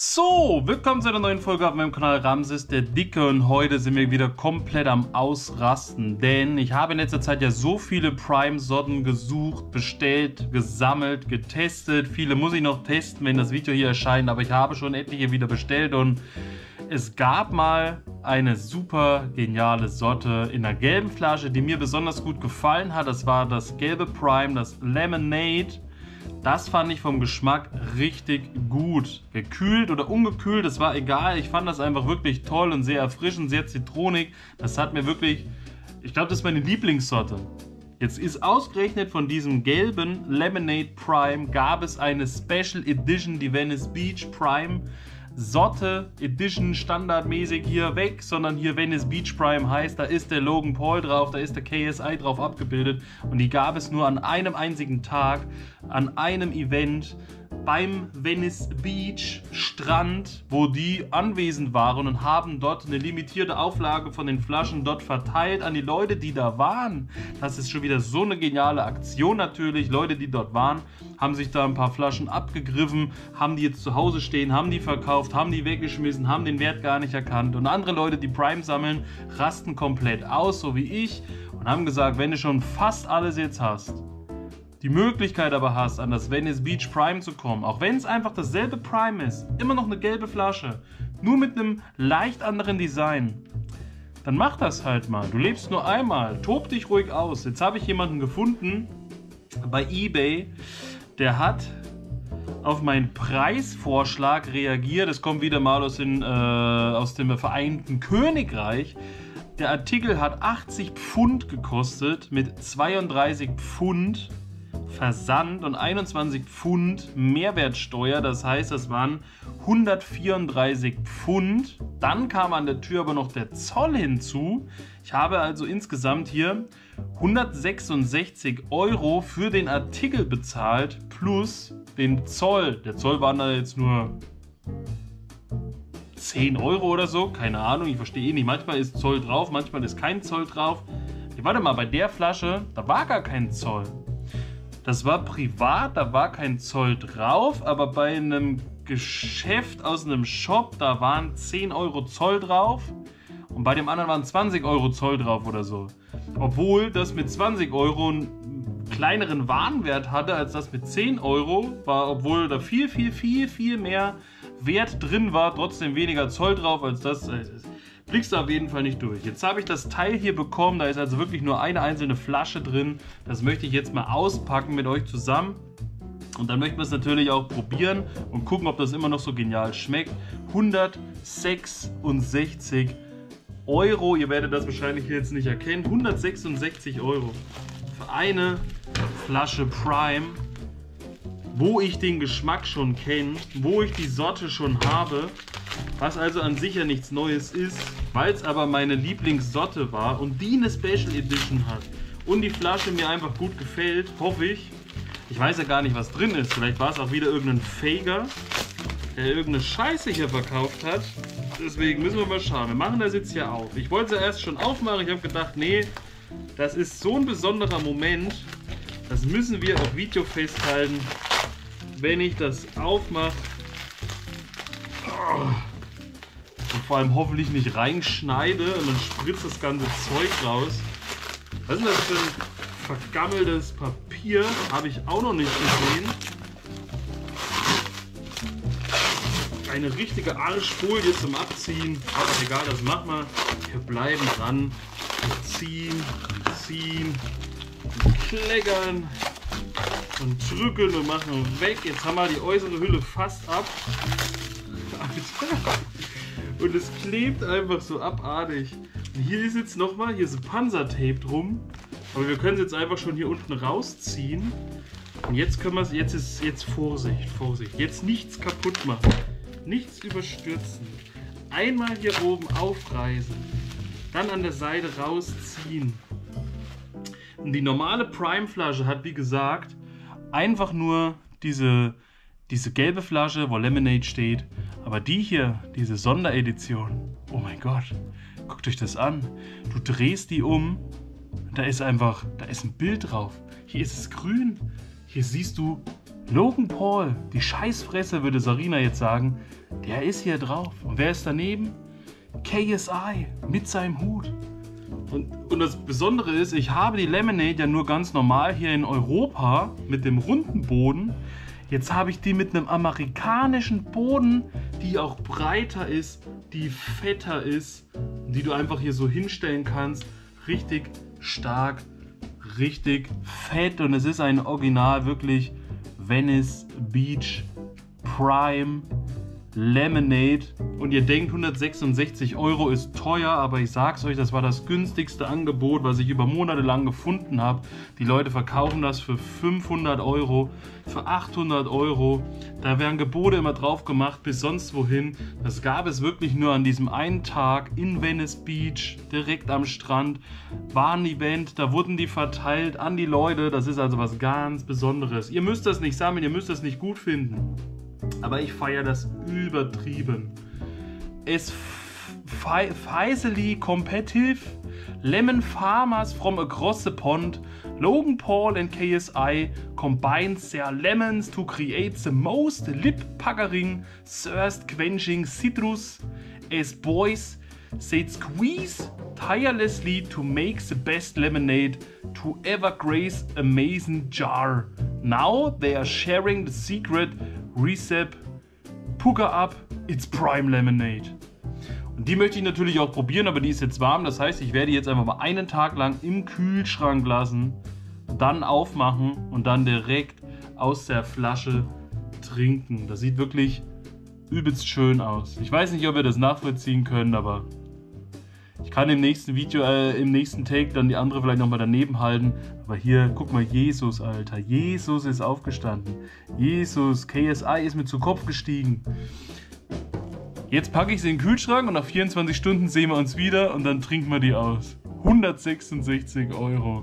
So, willkommen zu einer neuen Folge auf meinem Kanal Ramses der Dicke und heute sind wir wieder komplett am Ausrasten, denn ich habe in letzter Zeit ja so viele Prime-Sorten gesucht, bestellt, gesammelt, getestet. Viele muss ich noch testen, wenn das Video hier erscheint, aber ich habe schon etliche wieder bestellt und es gab mal eine super geniale Sorte in einer gelben Flasche, die mir besonders gut gefallen hat. Das war das gelbe Prime, das Lemonade das fand ich vom Geschmack richtig gut. Gekühlt oder ungekühlt, das war egal. Ich fand das einfach wirklich toll und sehr erfrischend, sehr zitronig. Das hat mir wirklich, ich glaube, das ist meine Lieblingssorte. Jetzt ist ausgerechnet von diesem gelben Lemonade Prime gab es eine Special Edition, die Venice Beach Prime. Sorte Edition standardmäßig hier weg, sondern hier Venice Beach Prime heißt, da ist der Logan Paul drauf, da ist der KSI drauf abgebildet. Und die gab es nur an einem einzigen Tag, an einem Event beim Venice Beach Strand, wo die anwesend waren und haben dort eine limitierte Auflage von den Flaschen dort verteilt an die Leute, die da waren. Das ist schon wieder so eine geniale Aktion natürlich. Leute, die dort waren, haben sich da ein paar Flaschen abgegriffen, haben die jetzt zu Hause stehen, haben die verkauft, haben die weggeschmissen, haben den Wert gar nicht erkannt. Und andere Leute, die Prime sammeln, rasten komplett aus, so wie ich, und haben gesagt, wenn du schon fast alles jetzt hast, die Möglichkeit aber hast, an das Venice Beach Prime zu kommen, auch wenn es einfach dasselbe Prime ist, immer noch eine gelbe Flasche, nur mit einem leicht anderen Design, dann mach das halt mal. Du lebst nur einmal, tob dich ruhig aus. Jetzt habe ich jemanden gefunden bei eBay, der hat auf meinen Preisvorschlag reagiert. Es kommt wieder mal aus, den, äh, aus dem Vereinigten Königreich. Der Artikel hat 80 Pfund gekostet mit 32 Pfund Versand und 21 Pfund Mehrwertsteuer. Das heißt, das waren 134 Pfund. Dann kam an der Tür aber noch der Zoll hinzu. Ich habe also insgesamt hier 166 Euro für den Artikel bezahlt plus den Zoll. Der Zoll waren da jetzt nur 10 Euro oder so. Keine Ahnung, ich verstehe eh nicht. Manchmal ist Zoll drauf, manchmal ist kein Zoll drauf. warte mal, bei der Flasche, da war gar kein Zoll. Das war privat, da war kein Zoll drauf, aber bei einem Geschäft aus einem Shop, da waren 10 Euro Zoll drauf und bei dem anderen waren 20 Euro Zoll drauf oder so. Obwohl das mit 20 Euro einen kleineren Warenwert hatte als das mit 10 Euro, war, obwohl da viel, viel, viel, viel mehr Wert drin war, trotzdem weniger Zoll drauf als das. Äh, blickst du auf jeden Fall nicht durch. Jetzt habe ich das Teil hier bekommen, da ist also wirklich nur eine einzelne Flasche drin. Das möchte ich jetzt mal auspacken mit euch zusammen. Und dann möchten wir es natürlich auch probieren und gucken, ob das immer noch so genial schmeckt. 166 Euro, ihr werdet das wahrscheinlich jetzt nicht erkennen. 166 Euro für eine Flasche Prime, wo ich den Geschmack schon kenne, wo ich die Sorte schon habe was also an sich ja nichts Neues ist, weil es aber meine Lieblingssorte war und die eine Special Edition hat und die Flasche mir einfach gut gefällt, hoffe ich. Ich weiß ja gar nicht, was drin ist. Vielleicht war es auch wieder irgendein Fager, der irgendeine Scheiße hier verkauft hat. Deswegen müssen wir mal schauen. Wir machen das jetzt hier auf. Ich wollte es ja erst schon aufmachen. Ich habe gedacht, nee, das ist so ein besonderer Moment. Das müssen wir auf Video festhalten. Wenn ich das aufmache, und vor allem hoffentlich nicht reinschneide und dann spritzt das ganze Zeug raus. Was ist das für ein vergammeltes Papier? Habe ich auch noch nicht gesehen. Eine richtige Arschfolie zum Abziehen. Aber egal, das machen wir. Wir bleiben dran. Wir ziehen, ziehen, kleckern und drücken und machen weg. Jetzt haben wir die äußere Hülle fast ab. Alter. Und es klebt einfach so abartig. Und hier ist jetzt nochmal, hier ist ein Panzertape drum. Aber wir können es jetzt einfach schon hier unten rausziehen. Und jetzt können wir es, jetzt ist, jetzt Vorsicht, Vorsicht. Jetzt nichts kaputt machen. Nichts überstürzen. Einmal hier oben aufreißen. Dann an der Seite rausziehen. Und die normale Prime-Flasche hat, wie gesagt, einfach nur diese, diese gelbe Flasche, wo Lemonade steht. Aber die hier, diese Sonderedition, oh mein Gott, guckt euch das an. Du drehst die um, da ist einfach, da ist ein Bild drauf. Hier ist es grün. Hier siehst du Logan Paul, die Scheißfresse, würde Sarina jetzt sagen, der ist hier drauf. Und wer ist daneben? KSI mit seinem Hut. Und, und, das Besondere ist, ich habe die Lemonade ja nur ganz normal hier in Europa mit dem runden Boden. Jetzt habe ich die mit einem amerikanischen Boden, die auch breiter ist, die fetter ist, die du einfach hier so hinstellen kannst. Richtig stark, richtig fett und es ist ein Original wirklich Venice Beach Prime Lemonade. Und ihr denkt, 166 Euro ist teuer, aber ich sag's euch, das war das günstigste Angebot, was ich über Monate lang gefunden habe. Die Leute verkaufen das für 500 Euro, für 800 Euro. Da werden Gebote immer drauf gemacht, bis sonst wohin. Das gab es wirklich nur an diesem einen Tag in Venice Beach, direkt am Strand. War ein Event, da wurden die verteilt an die Leute. Das ist also was ganz Besonderes. Ihr müsst das nicht sammeln, ihr müsst das nicht gut finden. Aber ich feiere das übertrieben. Es Feisely Competitive, Lemon Farmers from across the pond, Logan Paul and KSI combines their lemons to create the most lip-puckering, thirst-quenching citrus as boys they squeeze tirelessly to make the best lemonade to ever grace a mason jar. Now they are sharing the secret Recep, Puka Up, It's Prime Lemonade. Und die möchte ich natürlich auch probieren, aber die ist jetzt warm. Das heißt, ich werde jetzt einfach mal einen Tag lang im Kühlschrank lassen, dann aufmachen und dann direkt aus der Flasche trinken. Das sieht wirklich übelst schön aus. Ich weiß nicht, ob wir das nachvollziehen können, aber ich kann im nächsten Video, äh, im nächsten Take dann die andere vielleicht nochmal daneben halten. Aber hier, guck mal, Jesus, Alter. Jesus ist aufgestanden. Jesus, KSI ist mir zu Kopf gestiegen. Jetzt packe ich sie in den Kühlschrank und nach 24 Stunden sehen wir uns wieder und dann trinken wir die aus. 166 Euro.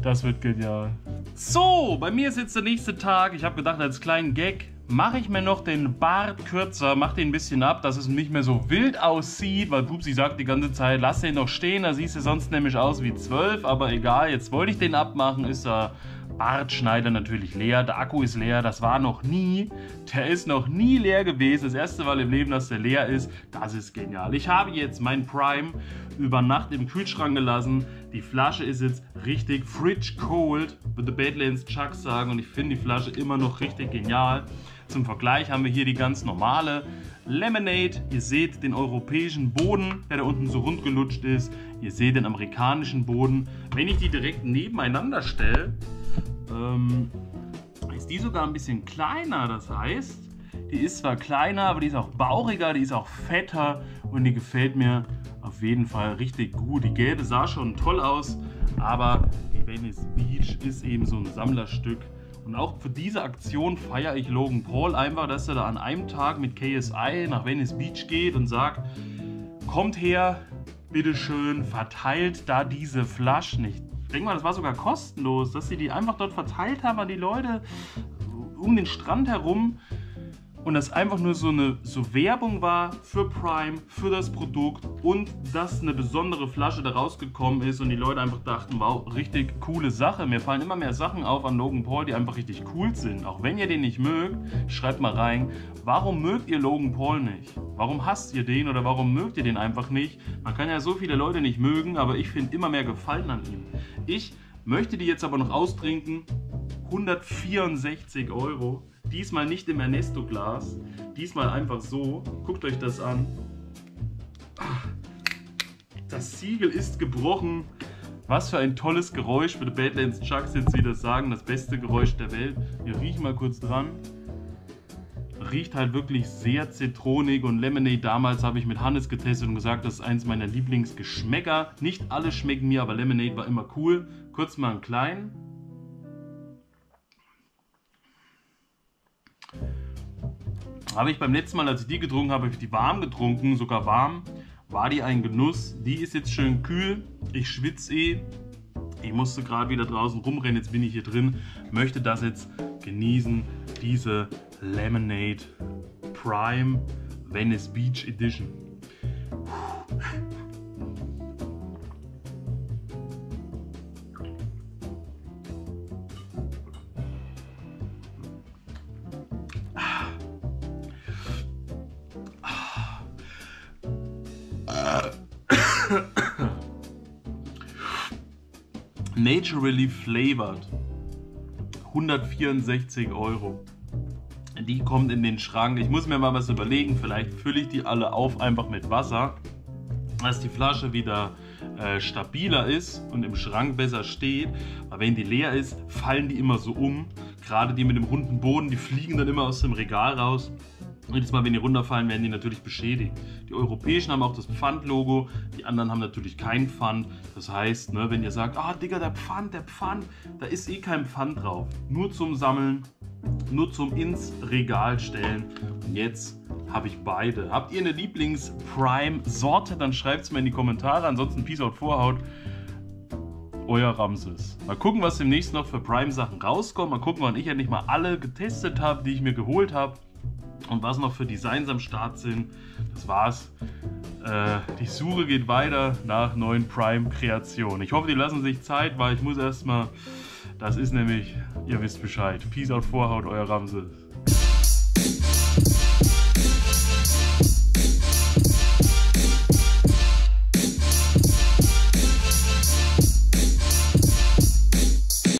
Das wird genial. So, bei mir ist jetzt der nächste Tag. Ich habe gedacht, als kleinen Gag mache ich mir noch den Bart kürzer, mache den ein bisschen ab, dass es nicht mehr so wild aussieht, weil Pupsi sagt die ganze Zeit, lass den noch stehen, da siehst du sonst nämlich aus wie 12, aber egal, jetzt wollte ich den abmachen, ist er Bartschneider natürlich leer, der Akku ist leer, das war noch nie, der ist noch nie leer gewesen, das erste Mal im Leben, dass der leer ist, das ist genial. Ich habe jetzt mein Prime über Nacht im Kühlschrank gelassen, die Flasche ist jetzt richtig fridge cold, würde Badlands Chuck sagen und ich finde die Flasche immer noch richtig genial. Zum Vergleich haben wir hier die ganz normale Lemonade. Ihr seht den europäischen Boden, der da unten so rund gelutscht ist. Ihr seht den amerikanischen Boden. Wenn ich die direkt nebeneinander stelle, ähm, ist die sogar ein bisschen kleiner. Das heißt, die ist zwar kleiner, aber die ist auch bauchiger, die ist auch fetter und die gefällt mir auf jeden Fall richtig gut. Die gelbe sah schon toll aus, aber die Venice Beach ist eben so ein Sammlerstück. Und auch für diese Aktion feiere ich Logan Paul einfach, dass er da an einem Tag mit KSI nach Venice Beach geht und sagt, kommt her, bitteschön, verteilt da diese Flaschen. Ich denke mal, das war sogar kostenlos, dass sie die einfach dort verteilt haben an die Leute um den Strand herum und das einfach nur so eine so Werbung war für Prime, für das Produkt und dass eine besondere Flasche da rausgekommen ist und die Leute einfach dachten, wow, richtig coole Sache. Mir fallen immer mehr Sachen auf an Logan Paul, die einfach richtig cool sind. Auch wenn ihr den nicht mögt, schreibt mal rein, warum mögt ihr Logan Paul nicht? Warum hasst ihr den oder warum mögt ihr den einfach nicht? Man kann ja so viele Leute nicht mögen, aber ich finde immer mehr Gefallen an ihm. Ich möchte die jetzt aber noch austrinken. 164 Euro. Diesmal nicht im Ernesto-Glas, diesmal einfach so. Guckt euch das an. Das Siegel ist gebrochen. Was für ein tolles Geräusch, würde Badlands Chucks jetzt wieder sagen. Das beste Geräusch der Welt. Wir riechen mal kurz dran. Riecht halt wirklich sehr zitronig und Lemonade damals habe ich mit Hannes getestet und gesagt, das ist eins meiner Lieblingsgeschmäcker. Nicht alle schmecken mir, aber Lemonade war immer cool. Kurz mal einen kleinen. Habe ich beim letzten Mal, als ich die getrunken habe, habe ich die warm getrunken, sogar warm. War die ein Genuss. Die ist jetzt schön kühl. Ich schwitze eh. Ich musste gerade wieder draußen rumrennen, jetzt bin ich hier drin. Möchte das jetzt genießen, diese Lemonade Prime Venice Beach Edition. Naturally flavored. 164 Euro. Die kommt in den Schrank. Ich muss mir mal was überlegen. Vielleicht fülle ich die alle auf einfach mit Wasser, dass die Flasche wieder äh, stabiler ist und im Schrank besser steht. Aber wenn die leer ist, fallen die immer so um. Gerade die mit dem runden Boden, die fliegen dann immer aus dem Regal raus. Jedes Mal, wenn die runterfallen, werden die natürlich beschädigt. Die europäischen haben auch das Pfandlogo, die anderen haben natürlich kein Pfand. Das heißt, ne, wenn ihr sagt, ah Digga, der Pfand, der Pfand, da ist eh kein Pfand drauf. Nur zum Sammeln, nur zum ins Regal stellen. Und jetzt habe ich beide. Habt ihr eine Lieblings-Prime-Sorte? Dann schreibt es mir in die Kommentare. Ansonsten Peace out Vorhaut. Euer Ramses. Mal gucken, was demnächst noch für Prime-Sachen rauskommt. Mal gucken, wann ich endlich mal alle getestet habe, die ich mir geholt habe und was noch für Designs am Start sind. Das war's. Äh, die Suche geht weiter nach neuen Prime-Kreationen. Ich hoffe, die lassen sich Zeit, weil ich muss erstmal. Das ist nämlich, ihr wisst Bescheid. Peace out Vorhaut, euer Ramses.